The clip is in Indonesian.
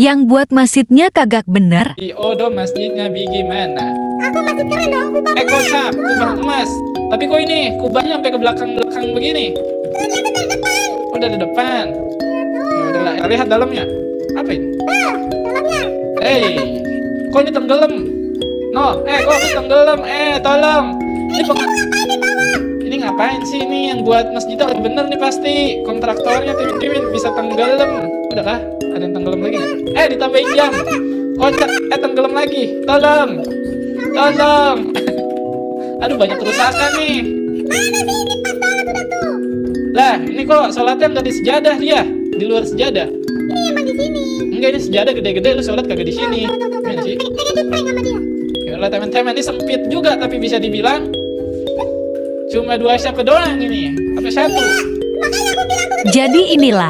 Yang buat masjidnya kagak bener. Di Odo masjidnya Bi gimana? Aku masih keren dong, kubah Eh kocap, kubah emas. Tapi kok ini kubahnya sampai ke belakang-belakang begini? Oh, dari depan. Ya lah, lihat dalamnya. Apa ini? dalamnya. Hei, kok ini tenggelam? No, eh kok ini tenggelam? Eh, tolong. Ini. Ini ngapain sih ini yang buat masjidnya udah bener nih pasti kontraktornya timin-timin bisa tenggelam. Udah kah? Ada yang tenggelam lagi? Eh ditambahin jam. Kocak, eh tenggelam lagi. Tolong, tolong. Aduh banyak kerusakan nih. Lah, ini kok sholatnya nggak di sejadah dia, di luar sejadah. Ini emang di sini. Enggak ini sejadah gede-gede lu sholat kagak di sini. Tuh, tuh, tuh, Gimana tuh. sih? Yalah teman-teman ini sempit juga tapi bisa dibilang cuma dua siapa doang ini. Apa satu Jadi inilah